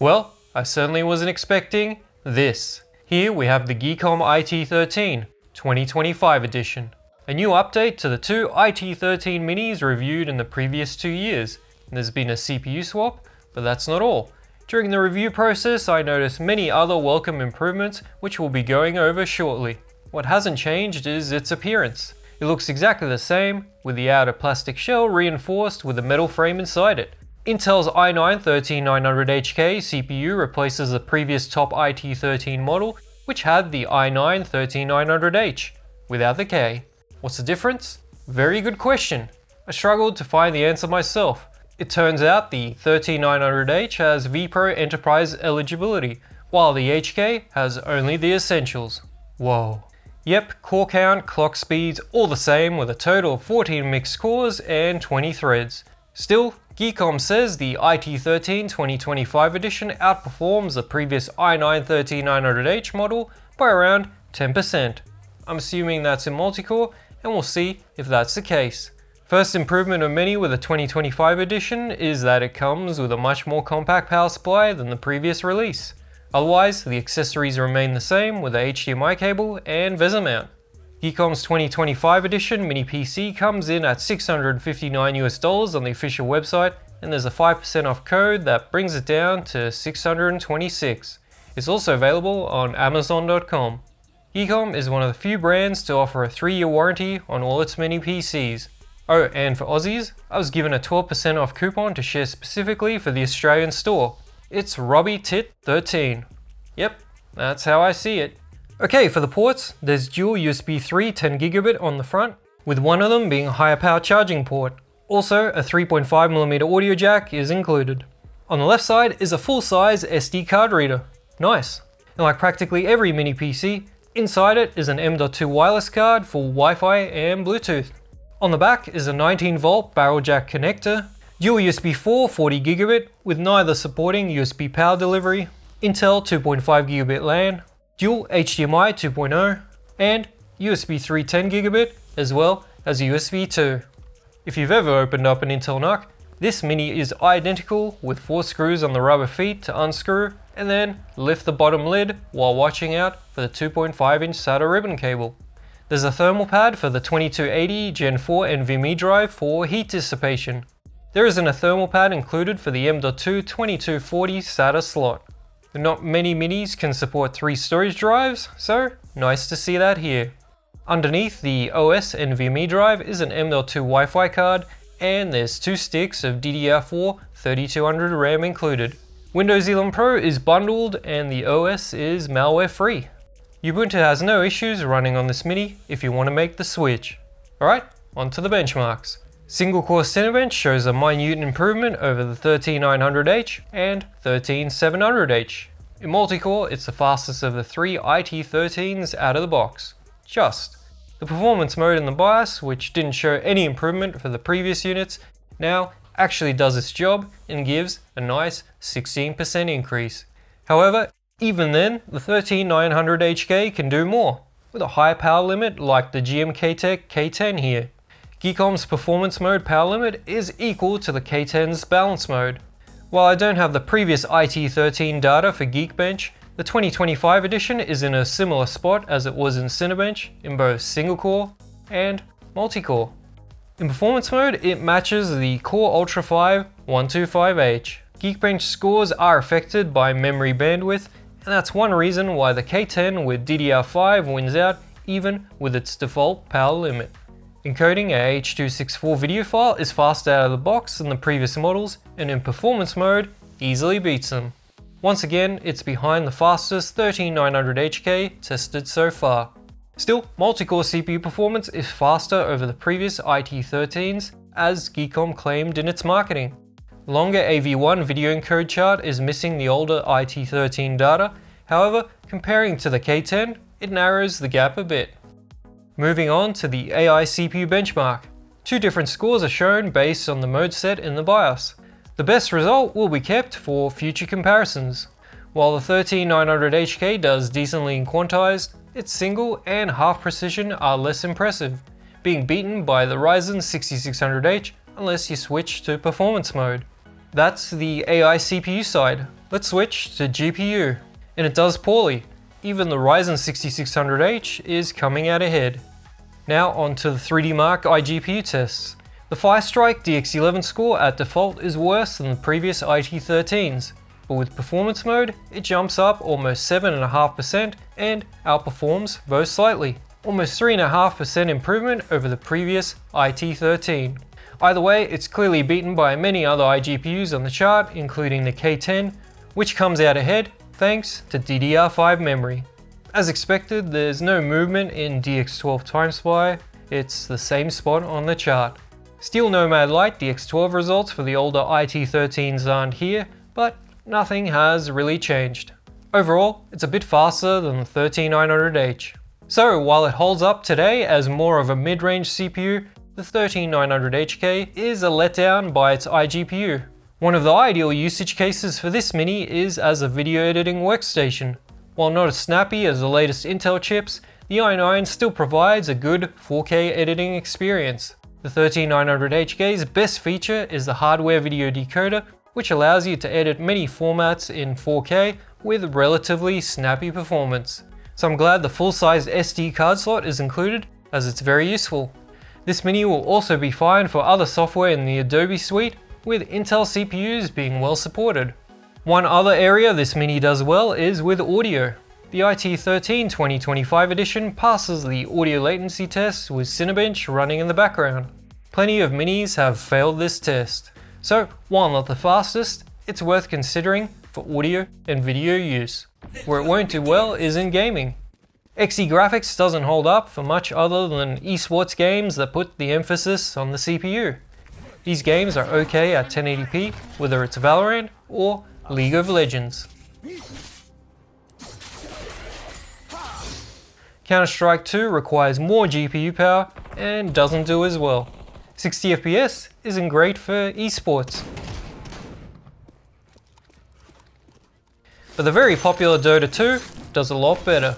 Well, I certainly wasn't expecting this. Here we have the Geekom IT13 2025 edition. A new update to the two IT13 minis reviewed in the previous two years. There's been a CPU swap, but that's not all. During the review process, I noticed many other welcome improvements which we'll be going over shortly. What hasn't changed is its appearance. It looks exactly the same, with the outer plastic shell reinforced with a metal frame inside it. Intel's i9-13900HK CPU replaces the previous top IT13 model, which had the i9-13900H, without the K. What's the difference? Very good question. I struggled to find the answer myself. It turns out the 13900H has vPro Enterprise eligibility, while the HK has only the Essentials. Whoa. Yep, core count, clock speeds, all the same with a total of 14 mixed cores and 20 threads. Still, Geekom says the IT13 2025 edition outperforms the previous i9-13900H model by around 10%. I'm assuming that's in multi-core, and we'll see if that's the case. First improvement of many with the 2025 edition is that it comes with a much more compact power supply than the previous release. Otherwise, the accessories remain the same with a HDMI cable and VESA mount. Geekom's 2025 edition mini PC comes in at 659 US dollars on the official website and there's a 5% off code that brings it down to 626. It's also available on amazon.com. Geekom is one of the few brands to offer a 3-year warranty on all its mini PCs. Oh, and for Aussies, I was given a 12% off coupon to share specifically for the Australian store. It's Robbie Tit 13. Yep, that's how I see it. Okay, for the ports, there's dual USB 3 10 gigabit on the front, with one of them being a higher power charging port. Also, a 3.5mm audio jack is included. On the left side is a full-size SD card reader. Nice. And like practically every mini PC, inside it is an M.2 wireless card for Wi-Fi and Bluetooth. On the back is a 19 volt barrel jack connector, dual USB 4 40 gigabit with neither supporting USB power delivery, Intel 2.5 gigabit LAN, dual HDMI 2.0, and USB 3 10 gigabit as well as USB 2. If you've ever opened up an Intel NUC, this Mini is identical with four screws on the rubber feet to unscrew and then lift the bottom lid while watching out for the 2.5 inch SATA ribbon cable. There's a thermal pad for the 2280 Gen 4 NVMe drive for heat dissipation. There isn't a thermal pad included for the M.2 2240 SATA slot. Not many minis can support three storage drives, so nice to see that here. Underneath the OS NVMe drive is an M.2 Wi-Fi card and there's two sticks of DDR4 3200 RAM included. Windows 11 Pro is bundled and the OS is malware free. Ubuntu has no issues running on this Mini if you want to make the switch. Alright, on to the benchmarks. Single core Cinebench shows a minute improvement over the 13900H and 13700H. In multi-core, it's the fastest of the three IT13s out of the box. Just. The performance mode in the BIOS, which didn't show any improvement for the previous units, now actually does its job and gives a nice 16% increase. However, even then, the 13900HK can do more, with a higher power limit like the GMKtec K10 here. Geekom's performance mode power limit is equal to the K10's balance mode. While I don't have the previous IT13 data for Geekbench, the 2025 edition is in a similar spot as it was in Cinebench in both single core and multi-core. In performance mode, it matches the Core Ultra 5 125H. Geekbench scores are affected by memory bandwidth and that's one reason why the K10 with DDR5 wins out even with its default power limit. Encoding a H.264 video file is faster out of the box than the previous models and in performance mode easily beats them. Once again, it's behind the fastest 13900HK tested so far. Still, multi-core CPU performance is faster over the previous IT13s as Geekom claimed in its marketing. Longer AV1 video encode chart is missing the older IT13 data, however, comparing to the K10, it narrows the gap a bit. Moving on to the AI CPU benchmark. Two different scores are shown based on the mode set in the BIOS. The best result will be kept for future comparisons. While the 13900HK does decently in quantized, its single and half precision are less impressive, being beaten by the Ryzen 6600H unless you switch to performance mode. That's the AI CPU side. Let's switch to GPU, and it does poorly. Even the Ryzen 6600H is coming out ahead. Now on to the 3D Mark iGPU tests. The Firestrike DX11 score at default is worse than the previous IT13s, but with performance mode, it jumps up almost 7.5% and outperforms both slightly. Almost 3.5% improvement over the previous IT13. Either way, it's clearly beaten by many other iGPUs on the chart, including the K10, which comes out ahead thanks to DDR5 memory. As expected, there's no movement in DX12 Timespy, it's the same spot on the chart. Steel Nomad Lite DX12 results for the older IT13s aren't here, but nothing has really changed. Overall, it's a bit faster than the 13900H. So while it holds up today as more of a mid-range CPU, the 13900HK is a letdown by its iGPU. One of the ideal usage cases for this mini is as a video editing workstation. While not as snappy as the latest Intel chips, the i9 still provides a good 4K editing experience. The 13900HK's best feature is the hardware video decoder, which allows you to edit many formats in 4K with relatively snappy performance. So I'm glad the full-size SD card slot is included, as it's very useful. This mini will also be fine for other software in the Adobe suite, with Intel CPUs being well supported. One other area this mini does well is with audio. The IT13 2025 edition passes the audio latency test with Cinebench running in the background. Plenty of minis have failed this test. So, while not the fastest, it's worth considering for audio and video use. Where it won't do well is in gaming. XE graphics doesn't hold up for much other than esports games that put the emphasis on the CPU. These games are okay at 1080p, whether it's Valorant or League of Legends. Counter-Strike 2 requires more GPU power and doesn't do as well. 60 FPS isn't great for esports. But the very popular Dota 2 does a lot better.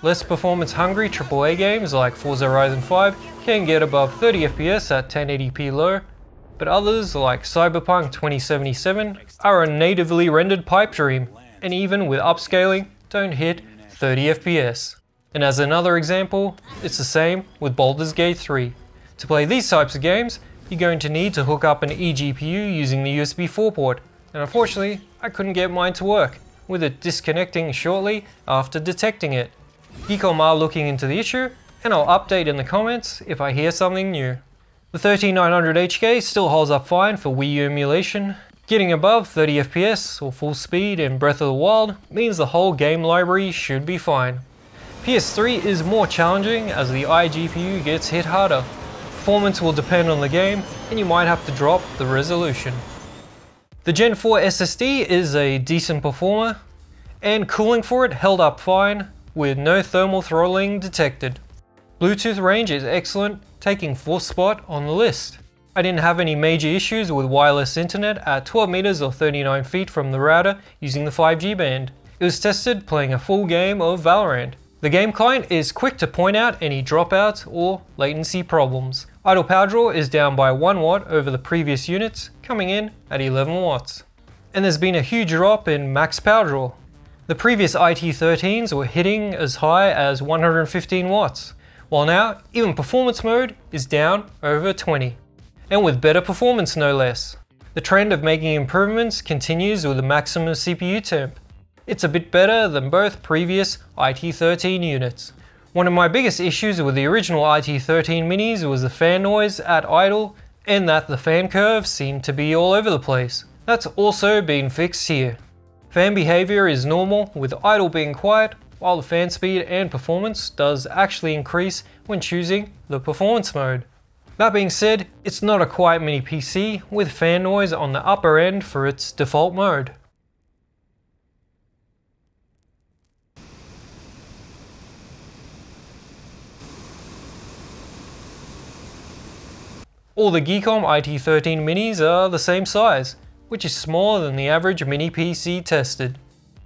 Less performance hungry AAA games like Forza Horizon 5 can get above 30 FPS at 1080p low, but others like Cyberpunk 2077 are a natively rendered pipe dream, and even with upscaling, don't hit 30 FPS. And as another example, it's the same with Baldur's Gate 3. To play these types of games, you're going to need to hook up an eGPU using the USB 4 port, and unfortunately, I couldn't get mine to work, with it disconnecting shortly after detecting it. Geekom are looking into the issue, and I'll update in the comments if I hear something new. The 13900HK still holds up fine for Wii U emulation. Getting above 30 FPS or full speed in Breath of the Wild means the whole game library should be fine. PS3 is more challenging as the iGPU gets hit harder. Performance will depend on the game, and you might have to drop the resolution. The Gen 4 SSD is a decent performer, and cooling for it held up fine, with no thermal throttling detected. Bluetooth range is excellent, taking 4th spot on the list. I didn't have any major issues with wireless internet at 12 meters or 39 feet from the router using the 5G band. It was tested playing a full game of Valorant. The game client is quick to point out any dropouts or latency problems. Idle power draw is down by 1 watt over the previous units, coming in at 11 watts. And there's been a huge drop in max power draw, the previous IT13s were hitting as high as 115 watts, while now even performance mode is down over 20. And with better performance no less. The trend of making improvements continues with the maximum CPU temp. It's a bit better than both previous IT13 units. One of my biggest issues with the original IT13 minis was the fan noise at idle and that the fan curve seemed to be all over the place. That's also been fixed here. Fan behavior is normal with idle being quiet, while the fan speed and performance does actually increase when choosing the performance mode. That being said, it's not a quiet mini PC with fan noise on the upper end for its default mode. All the Geekom IT13 minis are the same size, which is smaller than the average mini PC tested.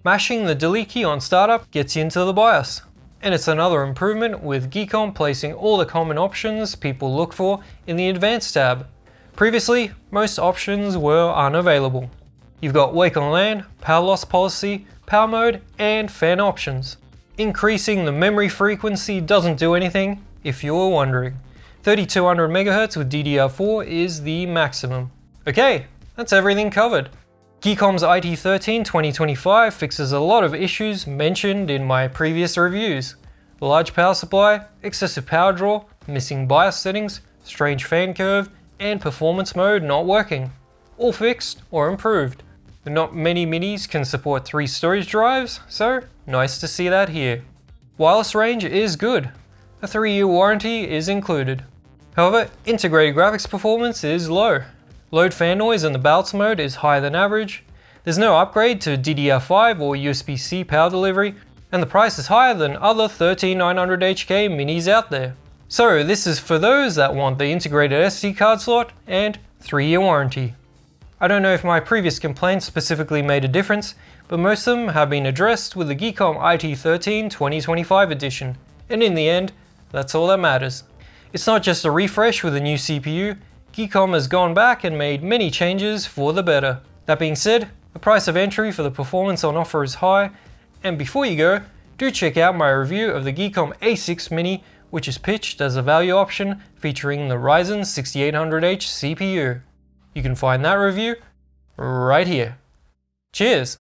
Mashing the delete key on startup gets you into the BIOS, and it's another improvement with Geekom placing all the common options people look for in the Advanced tab. Previously, most options were unavailable. You've got wake on LAN, power loss policy, power mode, and fan options. Increasing the memory frequency doesn't do anything, if you were wondering. 3200 MHz with DDR4 is the maximum. Okay, that's everything covered. Geekom's IT13 2025 fixes a lot of issues mentioned in my previous reviews. The large power supply, excessive power draw, missing BIOS settings, strange fan curve, and performance mode not working. All fixed or improved. Not many minis can support three storage drives, so nice to see that here. Wireless range is good. A 3 year warranty is included. However, integrated graphics performance is low. Load fan noise in the balance mode is higher than average. There's no upgrade to DDR5 or USB-C power delivery, and the price is higher than other 13900HK minis out there. So this is for those that want the integrated SD card slot and 3 year warranty. I don't know if my previous complaints specifically made a difference, but most of them have been addressed with the Geekom IT13 2025 edition, and in the end, that's all that matters. It's not just a refresh with a new CPU, Geekom has gone back and made many changes for the better. That being said, the price of entry for the performance on offer is high, and before you go, do check out my review of the Geekom A6 Mini, which is pitched as a value option featuring the Ryzen 6800H CPU. You can find that review right here. Cheers!